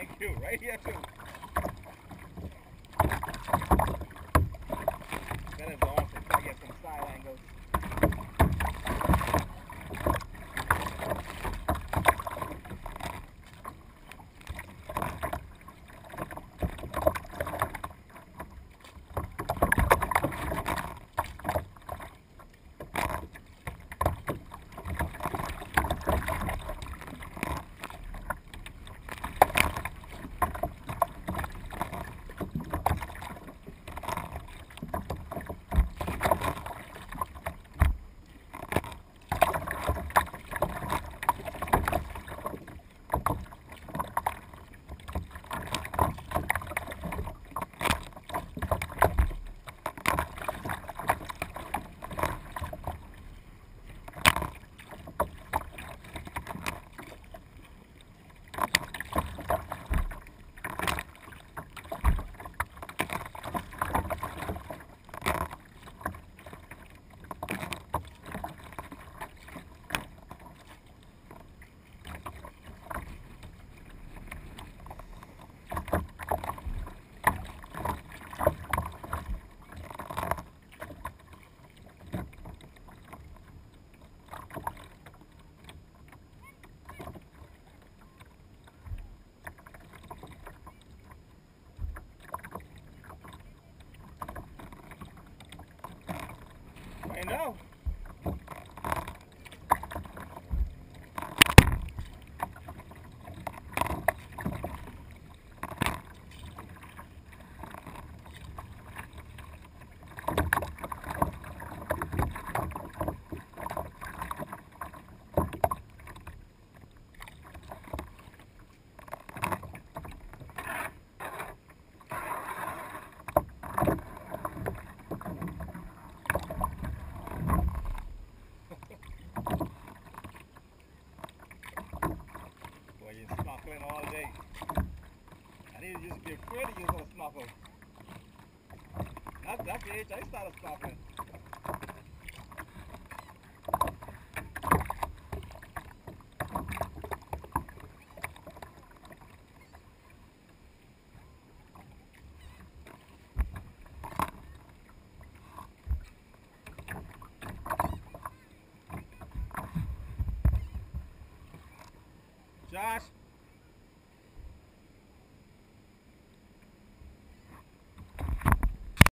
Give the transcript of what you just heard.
Thank you. Right here too. I need to just be afraid to use a snorkel. That's, the age I started snorkeling. Josh,